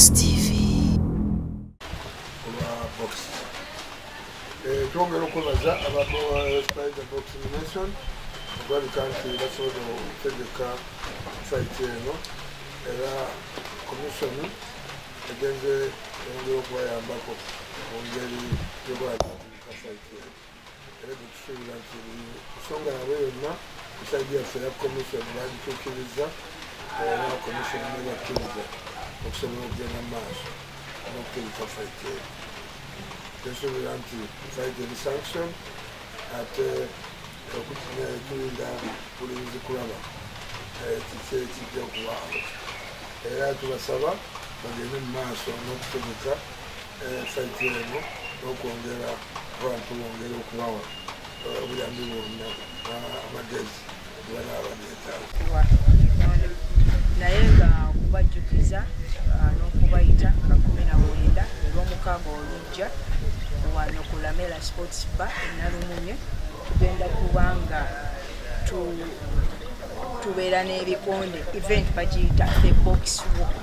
Box TV. olwa box Eh, twongera okwebaza abantu ba spider box nation okulabika nti basobola okutegeka site eno. Era commission egenze yongera okubayambako mu ngeri gyebalategeka site eno. Era tetusuubira nti buli nsonga yabwe yonna esaidi yaffe eya commission bagituukiriza era commission nebakkiriza okusobola okugenda mu maaso n'okutegeka site eno tesuubira nti site eri sanction ate tulinda bulinzi kulaba kiki ekijja okubaawo era tubasaba bagende mu maaso n'okutegeka site eno n'okwongera abantu bongera okubawa obuyambi bwonna amagezi gebanaba neetaaga naye nga kubajjukiza ah, n'okubayita nga kumi na mwenda. Olw'omukaaga olujja wano ku lamela sports ba enalumunye tugenda kubanga tu- tubeera n'ebikonde event bagiyita the box walk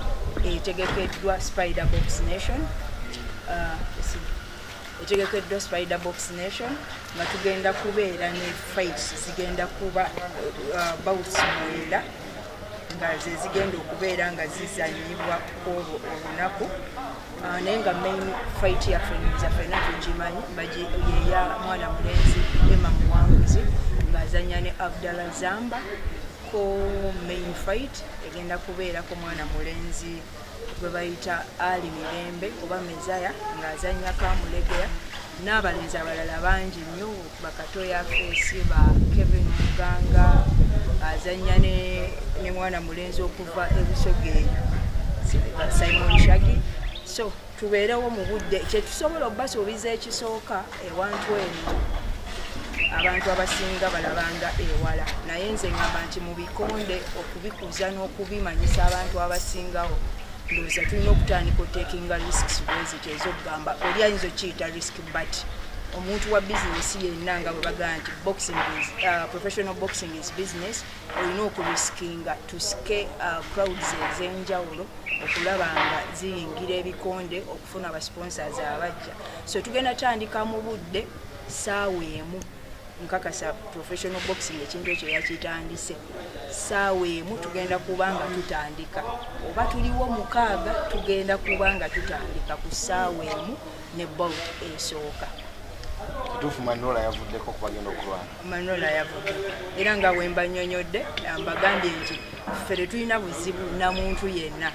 etegekeddwa spider box nation. Ah, etegekeddwa spider box nation nga tugenda kubeera ne fights zigenda kuba uh, bouts mwenda nga ze zigenda okubeera nga zizanyibwa olwo olunaku Ah, naye nga main fight yaffe nza fena tugimanyi yeya mwana mulenzi ema muwanguzi ng'azanya ne abdalla zamba. Ko main fight egenda kubeerako mwana mulenzi gwe bayita ali mirembe oba mezaya ng'azanya kamulegeya. N'abalenzi abalala bangi nnyo bakatoya feesi ba kevin muganga azanya ne, ne mwana mulenzi okuva ebusoge simon shagi so tubeerewo mu budde. Kyetusobola okubasuubiza ekisooka ewantu eno abantu abasinga balabanga ewala. Naye nze ngamba nti mu bikonde okubikuza n'okubimanyisa abantu abasingawo ndowooza tulina okutandika otekinga risks bweziti ezokugamba oli ayinza okiyita risk but omuntu wa bizinesi yenna nga bwe bagamba nti boxing is, uh, professional boxing is business olina okuriskinga tusike uh, crowds ez'enjawulo okulaba nga ziyingira ebikonde okufuna abasponsors abajja. So tugenda tandika mu budde saawa emu nkakasa professional boxing ekintu ekyo yakitandise. Saawa emu tugenda kuba nga tutandika. Oba tuliwo mukaaga tugenda kuba nga tutandika ku saawa emu ne bout esooka kituufu manola yavuddeko kubagenda okulwana. Manola yavudde era nga bwe mbanyonyodde mbagambye nti ffe tetulina buzibu na muntu yenna.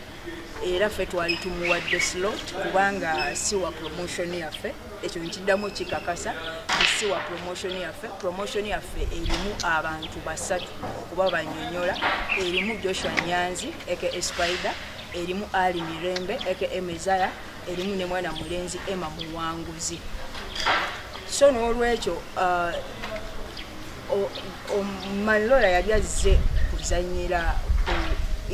Era ffe twali tumuwadde slot kubanga si wa promotion yaffe. Ekyo nkiddamu kikakasa nti si wa promotion yaffe. Promotion yaffe erimu abantu basatu okuba banyonyola erimu joshua nyanzi eke spider erimu ali mirembe eke mezaya erimu ne mwana mulenzi ema muwanguzi so n'olwekyo uh, o- o- malola yali azze kuzanyira ku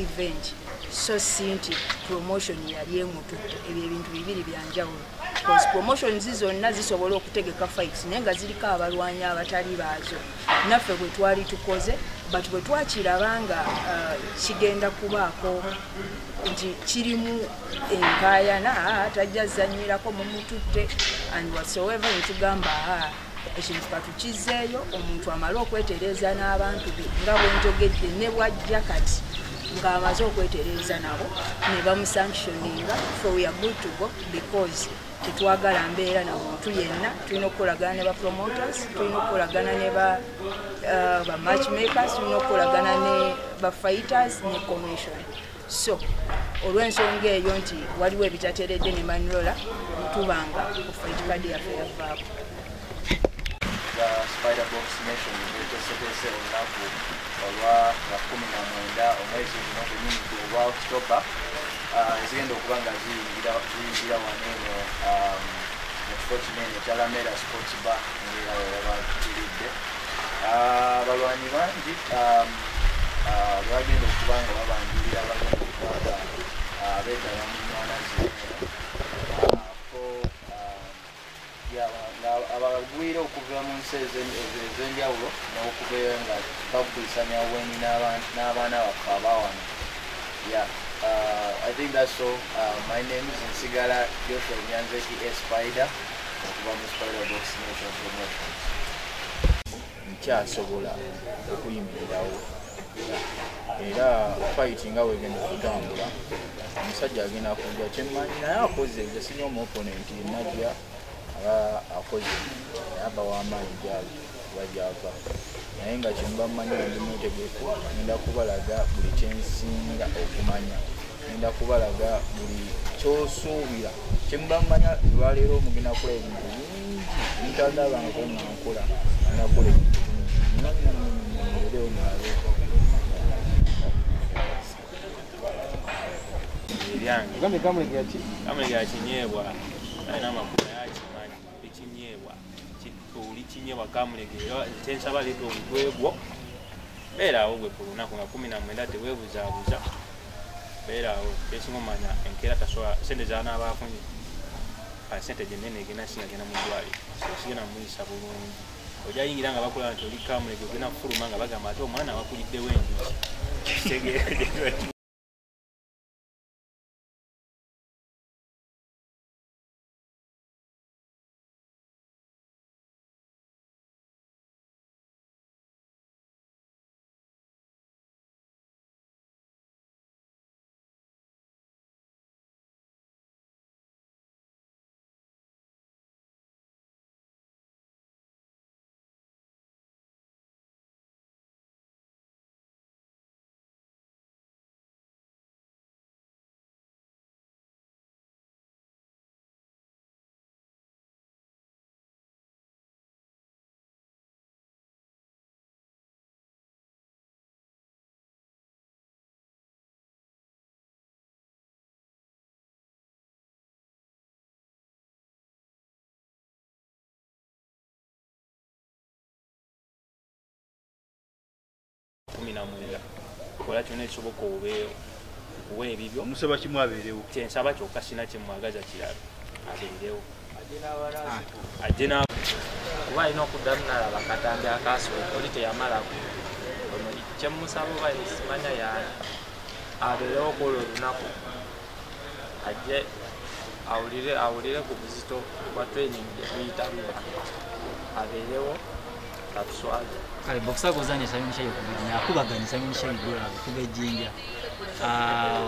event so si nti promotion yali emutudde ebyo ebintu bibiri byanjawulo bcause promotions zonna zisobola okutegeka fights naye nga ziriko abalwanyi abatali baazo. Naffe bwe twali tukoze but bwe twakiraba nga uh, kigenda kubaako nti kirimu enkaayana "Ah, tajja zanyirako mumututte and whatsoever netugamba "Ah, ekintu katukizeeyo omuntu amale okwetereeza n'abantu be nga bwenjogedde ne bwajja kati ng'amaze okwetereeza nabo ne bamusanctioninga for we are good to go because tetwagala mbeera na muntu yenna. Tulina okukolagana ne ba promoters tulina okukolagana ne uh, ba matchmakers tulina okukolagana ne ba fighters ne commission. So olw'ensonga eyo nti waliwo ebitateredde ne manrola tubanga ofight card yaffe yavaako spiderbox nation zeteeseteese olunaku olwa 1 sayizi zino ennimi oba okitoba zigenda okuba nga ziyingira waneeno mukifo kinene ekyalamera sports bar ngaera olaba tukiridde abalwanyi bangi lwagenda okuba nga babanjulira okuva mu nsi eze- eze- ez'enjawulo n'okubeera nga bagwisanya weni n'abaana baffe abawano. Ya I think that's all. Uh, my name is Nsigala Joshua Nyanzeki A Spider. Okuva mu Spider Box Nation Promotions. nkyasobola okuyimirirawo era fighti nga wegenda okutambula omusajja agenda kujja kyemmanyi naye akoze nze sinya omuoponenti najja aba akoze naye aba wamaanyi gyali bajava naye nga kyemuba mmanyi ndi mwetegefu ngenda kubalaga buli kyensinga okumanya ngenda kubalaga buli kyosuubira kyemuba mmanya lwaleero mugenda kukola ebintu bingi mutandabanga nkola ngenda kukola ebintu bingi Leo mulabe. eryange Gambe kamwegera ki? kamega kinyeebwa alina amakulu oli kinyeebwa kamulegeera kyensaba leeta obutwe bwo beeraawo gwe ku lunaku nga kumi na mwenda teweebuzaabuza beeraawo esinga omanya enkeera tasobola sente zanaaba afunye kale sente gyenene egenda singa genda mu ddwaliro. Sigenda muyisa bulungi. Ojja yingira nga bakola nti oli kamulege ogenda kufuluma nga bagamba ate omwana wakuliddewo enjuki kumi na mwenda. Kola kyonna ekisoboka obeewo okuwa ebibyo. Omusaba kimu abeerewo. kyensaba kyokka sina kyemwagaza kirala. Abeerewo. Ajje na kuba alina okuddamu nalaba katambi akasooka oli teyamalako ono kyemusaba oba simanya yaani abeerewo kwolwo olunaku ajje awulire awulire ku buzito bwa training gyetuyitamu abeerewo katuswaze kale bokisa gozanya saminisha yokubiri akubaganya saminisha idola kuba ejjinja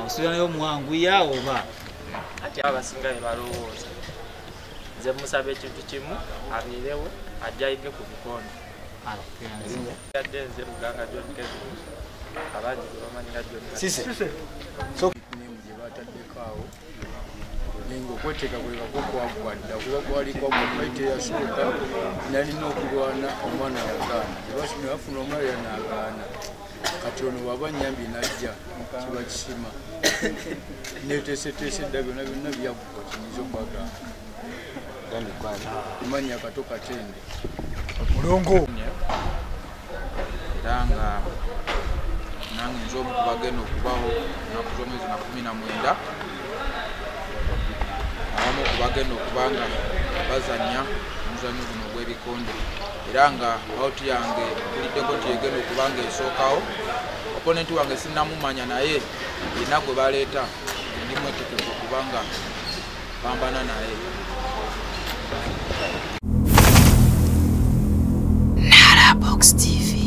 osuubira naye omuwanguya oba? Ati abasinga be balowooza. Nze musaba ekintu kimu abeerewo ajje ayige ku mikono yadde nze luganga john kevin abangi bebamanyira john Sise. nickname gye bataddeko awo nenga okweteeka kwekako kwakwadda kuba kwaliko mumaite yasooka nalina okulwana omwana yagaana ne bafuna omulala nagaana. Kati ono waba nyambi najja kiba kisima. Neteeseteese dda byonna byonna byagguka kiyinza okwagamba kumanya kato katende. Era nga nange nze omu kubagenda okubawo ennaku z'omwezi na kumi na mwenda abamu kubagenda okuba nga bazanya omuzanyo guno ogw'ebikonde era nga awuti yange buliddeko nti egenda okuba nga esookawo oponenti wange sinnamumanya naye yenna gwe baleeta ndi mwetekefu okuba nga pambana naye Box TV.